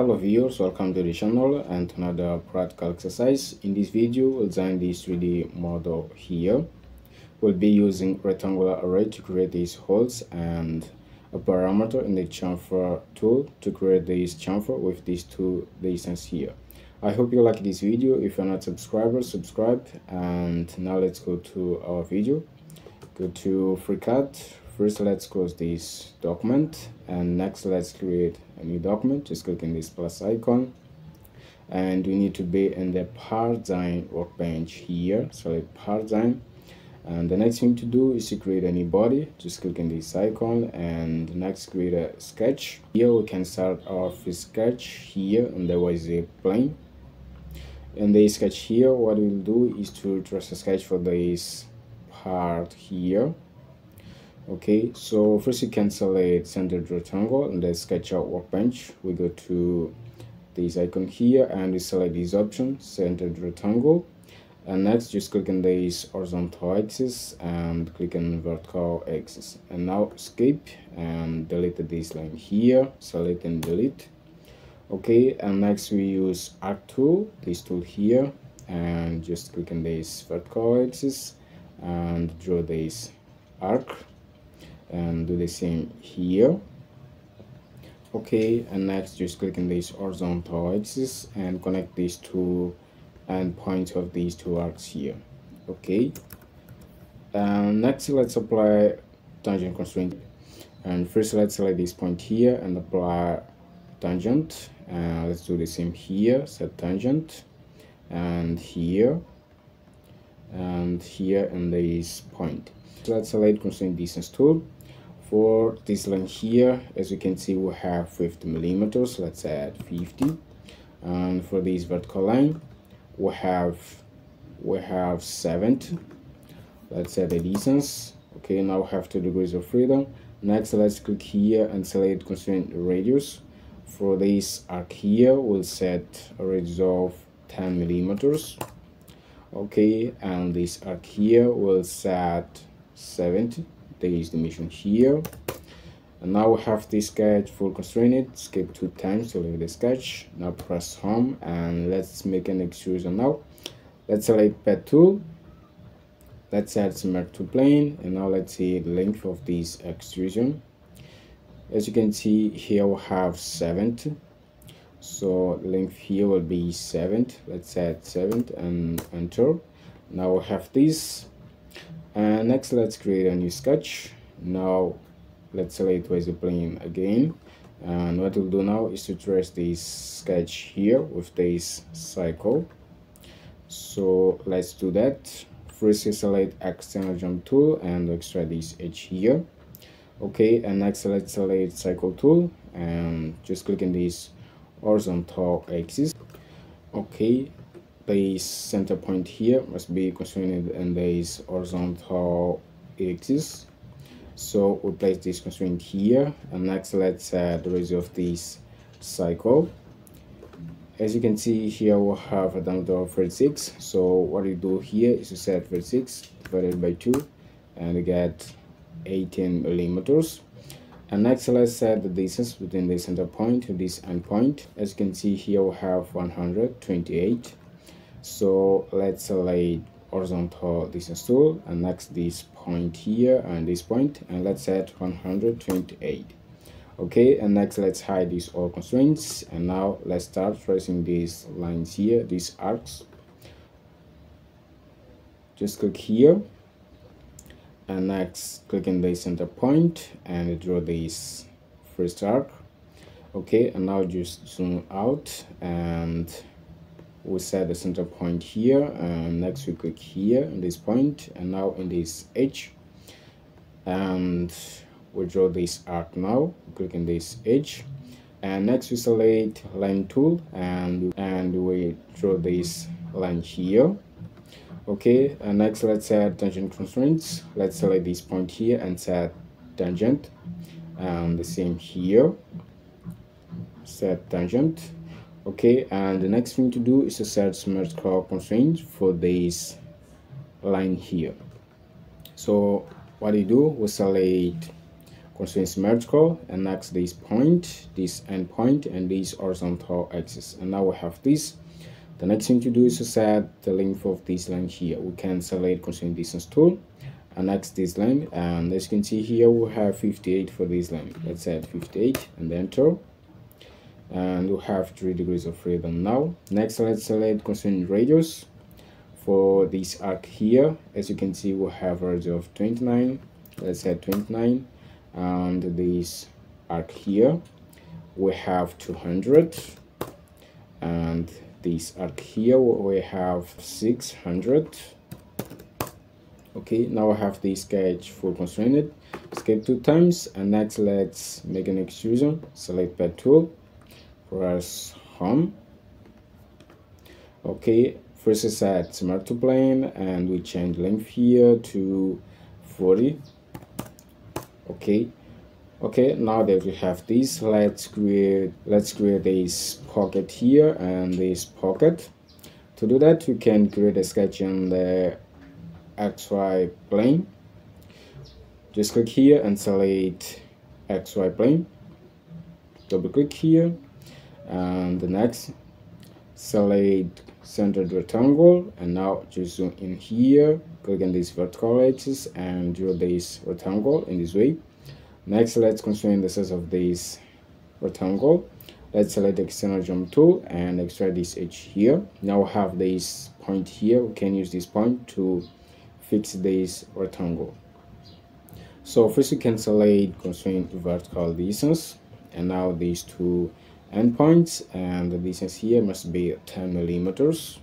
hello viewers welcome to the channel and another practical exercise. In this video we'll design this 3d model here. We'll be using rectangular array to create these holes and a parameter in the chamfer tool to create this chamfer with these two distance here. I hope you like this video. If you're not subscriber subscribe. And now let's go to our video. Go to FreeCAD first let's close this document and next let's create a new document. Just click on this plus icon. And we need to be in the part design workbench here. Select part design and the next thing to do is to create a new body. Just click on this icon and next create a sketch. Here we can start off with sketch here there was a plane. In the sketch here what we'll do is to trace a sketch for this part here okay so first you can select centered rectangle and then sketcher workbench. We go to this icon here and we select this option centered rectangle. And next just click on this horizontal axis and click on vertical axis. And now escape and delete this line here select and delete. Okay and next we use arc tool this tool here and just click on this vertical axis and draw this arc and do the same here. Okay and next just click on this horizontal axis and connect these two endpoints of these two arcs here. Okay. And next let's apply tangent constraint. And first let's select this point here and apply tangent. And let's do the same here set tangent. And here. And here and this point. So let's select constraint distance tool for this line here as you can see we have 50 millimeters let's add 50 and for this vertical line we have we have 70 let's add the distance. Okay now we have two degrees of freedom. Next let's click here and select constraint radius. For this arc here we'll set a radius of 10 millimeters. Okay and this arc here will set 70 there is the mission here. And now we have this sketch full constrained skip two times to leave the sketch. Now press home and let's make an extrusion now let's select pad tool. Let's add symmetric to plane. And now let's see the length of this extrusion. As you can see here we have 70 so length here will be 7 let's add 7 and enter. Now we have this and next let's create a new sketch. Now let's select the plane again. And what we'll do now is to trace this sketch here with this circle. So let's do that. First select external jump tool and extract this edge here. Okay and next let's select circle tool and just click on this horizontal axis. Okay the center point here must be constrained in this horizontal axis. So we place this constraint here and next let's add the radius of this circle. As you can see here we have a diameter of 36 so what you do here is to set 36 divided by 2 and you get 18 millimeters. And next let's set the distance between the center point and this end point. As you can see here we have 128 so let's select horizontal distance tool and next this point here and this point and let's set 128 okay and next let's hide these all constraints. And now let's start tracing these lines here these arcs. Just click here. And next click in the center point and draw this first arc. Okay and now just zoom out and we set the center point here and next we click here in this point and now in this edge. And we draw this arc now click in this edge. And next we select line tool and and we draw this line here. Okay and next let's add tangent constraints. Let's select this point here and set tangent. And the same here. Set tangent okay and the next thing to do is to set symmetrical constraints for this line here. So what you do? We select constrain symmetrical and next this point this end point and this horizontal axis. And now we have this. The next thing to do is to set the length of this line here. We can select constraint distance tool and next this line. And as you can see here we have 58 for this line. Let's add 58 and enter and we have three degrees of freedom now. Next let's select constraint radius for this arc here. As you can see we have radius of 29 let's add 29 and this arc here. We have 200 and this arc here we have 600 okay now i have the sketch full constrained escape two times and next let's make an extrusion select pad tool press home okay first set symmetric to plane and we change length here to 40 okay okay now that we have this let's create let's create this pocket here and this pocket. To do that we can create a sketch in the xy plane. Just click here and select xy plane. Double click here and the next select centered rectangle. And now just zoom in here. Click on these vertical edges and draw this rectangle in this way. Next let's constrain the size of this rectangle. Let's select the external jump tool and extract this edge here. Now we have this point here. We can use this point to fix this rectangle. So first we can select constrain vertical distance. And now these two endpoints and the distance here must be 10 millimeters.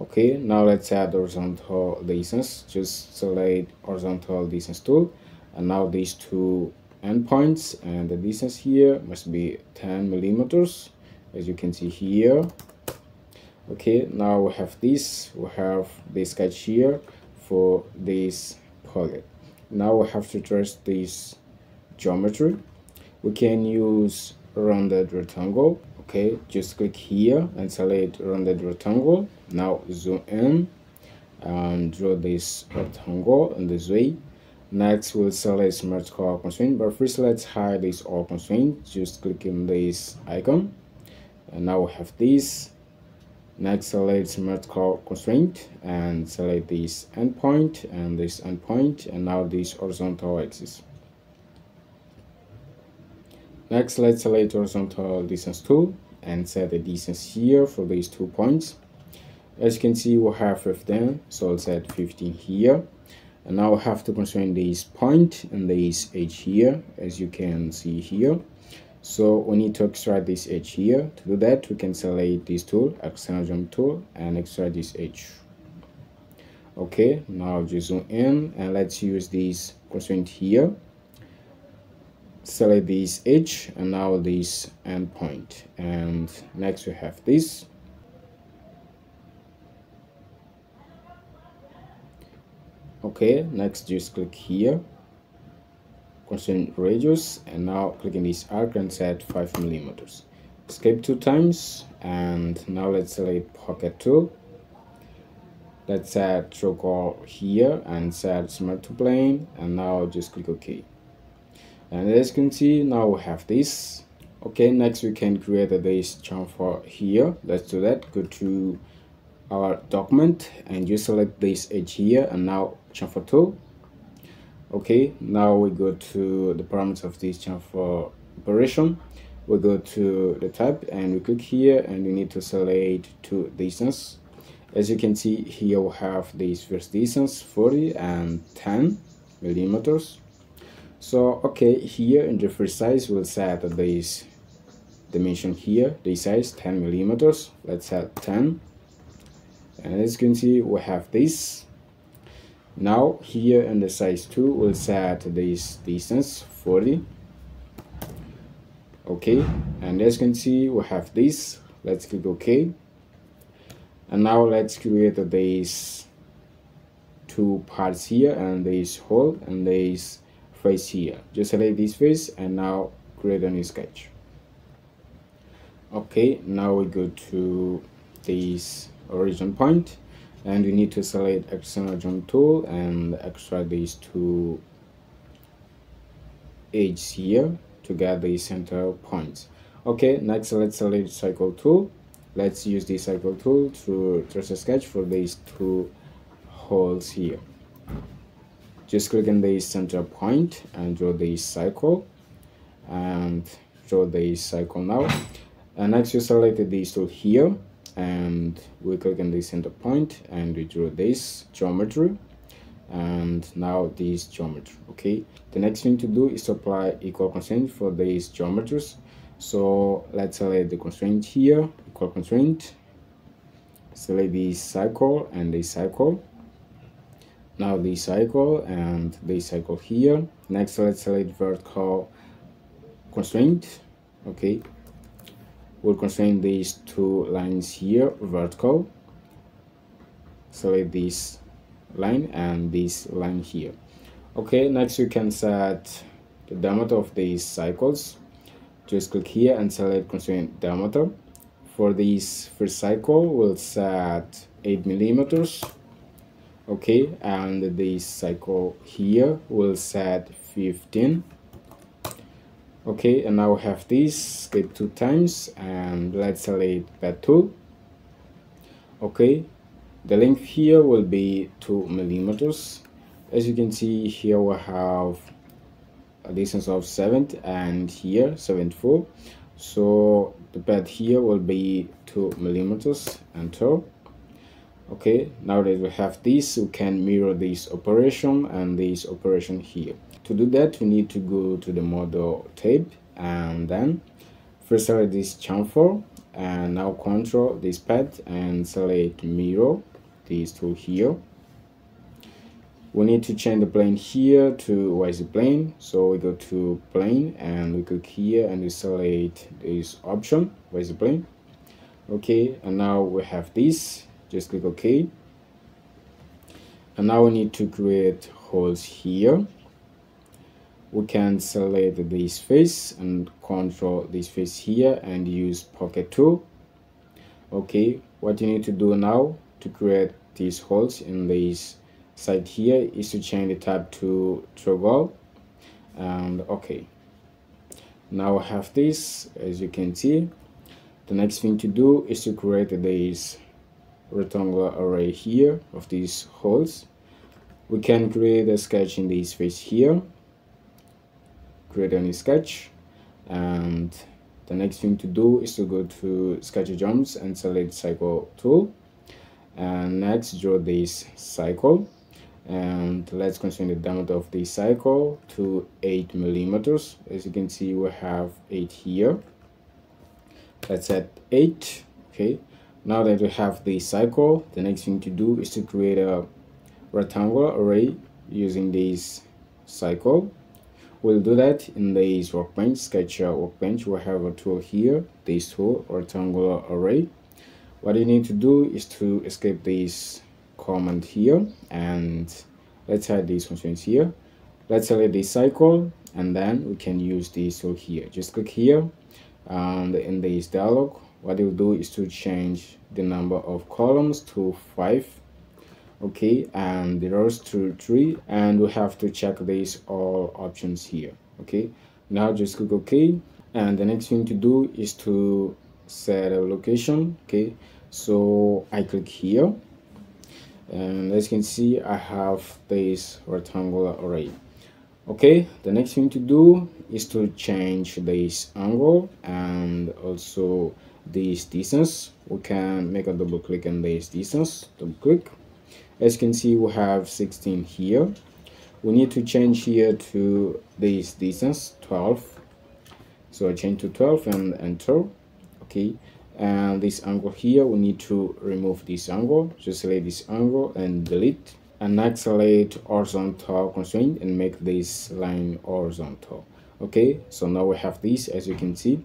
Okay now let's add horizontal distance. Just select horizontal distance tool and now these two endpoints and the distance here must be 10 millimeters as you can see here. Okay now we have this we have this sketch here for this pocket. Now we have to trace this geometry. We can use rounded rectangle okay just click here and select rounded rectangle. Now zoom in and draw this rectangle in this way. Next we'll select smart core constraint but first let's hide this all constraint. Just click this icon. And now we have this. Next select smart core constraint and select this endpoint and this endpoint and now this horizontal axis Next, let's select horizontal distance tool and set the distance here for these two points. As you can see, we have 15, so I'll set 15 here. And now I have to constrain this point and this edge here, as you can see here. So we need to extract this edge here. To do that, we can select this tool, external jump tool, and extract this edge. Okay, now just zoom in and let's use this constraint here select this edge and now this endpoint. And next we have this. Okay next just click here. Constraint radius and now click in this arc and set 5 millimeters. Escape two times and now let's select pocket tool let's set triangle here and set symmetric to plane and now just click ok and as you can see now we have this. Okay next we can create a this chamfer here. Let's do that. Go to our document and you select this edge here and now chamfer tool okay now we go to the parameters of this chamfer operation. We go to the tab and we click here and we need to select two distance. As you can see here we have this first distance 40 and 10 millimeters so okay here in the first size we'll set this dimension here. The size 10 millimeters. Let's set 10 and as you can see we have this. Now here in the size 2 we'll set this distance 40 okay and as you can see we have this. Let's click ok. And now let's create these two parts here and this hole and this face here. Just select this face and now create a new sketch. Okay now we go to this origin point and we need to select external jump tool and extract these two edge here to get the center points. Okay next let's select circle tool. Let's use the circle tool to trace a sketch for these two holes here just click on the center point and draw the circle and draw the circle now. And next you select this two here. And we click on the center point and we draw this geometry. And now this geometry okay? The next thing to do is to apply equal constraint for these geometries. So let's select the constraint here equal constraint. Select this circle and this circle now the circle and the circle here. Next let's select vertical constraint. Okay. We'll constrain these two lines here vertical select this line and this line here. Okay next you can set the diameter of these circles. Just click here and select constraint diameter. For this first circle we'll set 8 millimeters okay and this circle here will set 15 okay and now we have this skip two times and let's select pad tool. Okay the length here will be two millimeters. As you can see here we have a distance of 7 and here 74 so the pad here will be 2 millimeters and so okay now that we have this we can mirror this operation and this operation here. To do that we need to go to the model tab and then first select this chamfer and now control this pad and select mirror these two here. We need to change the plane here to YZ plane. So we go to plane and we click here and we select this option YZ plane. Okay and now we have this just click ok. And now we need to create holes here. We can select this face and control this face here and use pocket tool. Okay what you need to do now to create these holes in this side here is to change the tab to toggle. And okay now I have this as you can see. The next thing to do is to create this rectangular array here of these holes. We can create a sketch in this face here. Create a new sketch. And the next thing to do is to go to sketch geoms and select circle tool. And next draw this circle. And let's constrain the diameter of this circle to 8 millimeters. As you can see we have 8 here. Let's set 8 okay now that we have the circle the next thing to do is to create a rectangular array using this circle We'll do that in this workbench, sketch workbench. We have a tool here, this tool, rectangular array. What you need to do is to escape this command here and let's add these constraints here. Let's select this circle and then we can use this tool here. Just click here and in this dialog, what you'll do is to change the number of columns to 5 okay and the rows to three and we have to check these all options here okay? Now just click ok and the next thing to do is to set a location okay? So i click here and as you can see i have this rectangular array okay? The next thing to do is to change this angle and also this distance we can make a double click on this distance double click. As you can see we have 16 here. We need to change here to this distance 12 so I change to 12 and enter. Okay. And this angle here we need to remove this angle. Just select this angle and delete. And next horizontal constraint and make this line horizontal. Okay. So now we have this as you can see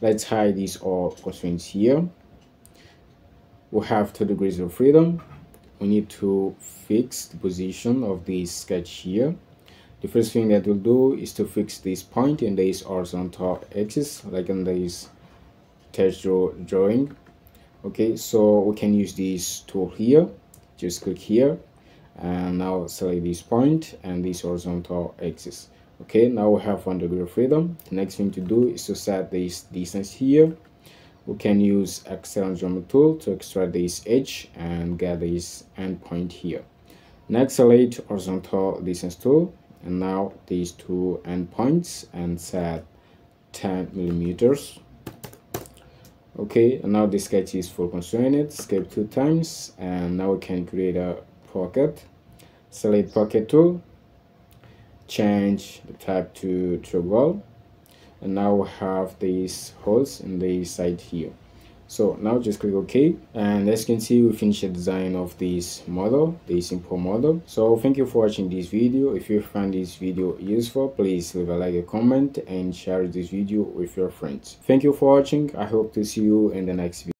let's hide these all constraints here. We have two degrees of freedom. We need to fix the position of this sketch here. The first thing that we'll do is to fix this point in this horizontal axis like in this test draw drawing. Okay so we can use this tool here. Just click here and now select this point and this horizontal axis okay now we have one degree of freedom. The next thing to do is to set this distance here. We can use excel geometry tool to extract this edge and get this endpoint here. Next select horizontal distance tool and now these two endpoints and set 10 millimeters. Okay and now the sketch is full constrained escape two times and now we can create a pocket. Select pocket tool change the type to triangle and now we have these holes in the side here. So now just click ok. And as you can see we finished the design of this model the simple model. So thank you for watching this video. If you find this video useful please leave a like a comment and share this video with your friends. Thank you for watching. I hope to see you in the next video